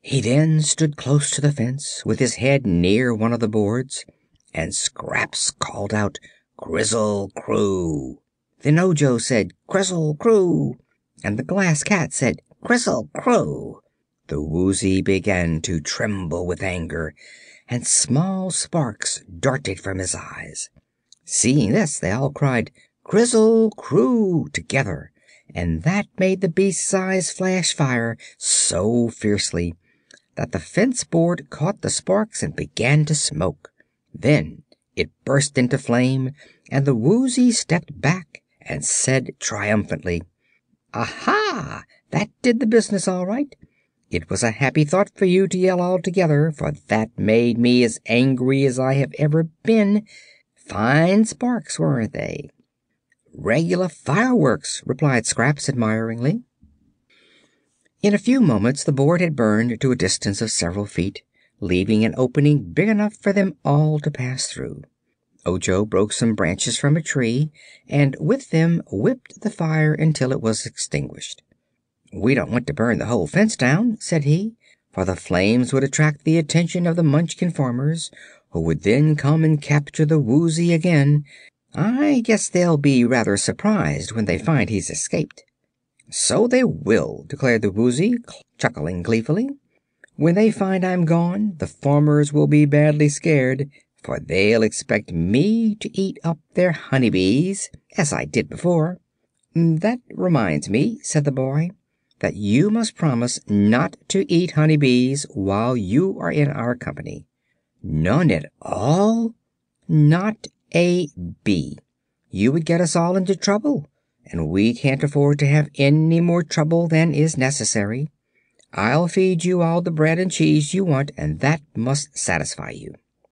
He then stood close to the fence, with his head near one of the boards, and Scraps called out: "Krizzle Kroo!" Then Ojo said: "Krizzle Kroo!" and the Glass Cat said: "Krizzle Kroo!" The Woozy began to tremble with anger and small sparks darted from his eyes. Seeing this they all cried: "Krizzle Kroo!" together, and that made the beast's eyes flash fire so fiercely that the fence board caught the sparks and began to smoke. Then it burst into flame and the Woozy stepped back and said triumphantly: "Aha! that did the business, all right. It was a happy thought for you to yell all together, for that made me as angry as I have ever been. Fine sparks, weren't they?" "Reg'lar fireworks," replied Scraps, admiringly. In a few moments the board had burned to a distance of several feet, leaving an opening big enough for them all to pass through. Ojo broke some branches from a tree and with them whipped the fire until it was extinguished. "We don't want to burn the whole fence down," said he, "for the flames would attract the attention of the Munchkin farmers, who would then come and capture the Woozy again. I guess they'll be rather surprised when they find he's escaped." "So they will," declared the Woozy, chuckling gleefully. "When they find I'm gone the farmers will be badly scared, for they'll expect me to eat up their honey bees, as I did before." Mm, "That reminds me," said the boy, "that you must promise not to eat honey bees while you are in our company." "None at all?" "Not a bee. You would get us all into trouble, and we can't afford to have any more trouble than is necessary. I'll feed you all the bread and cheese you want and that must satisfy you."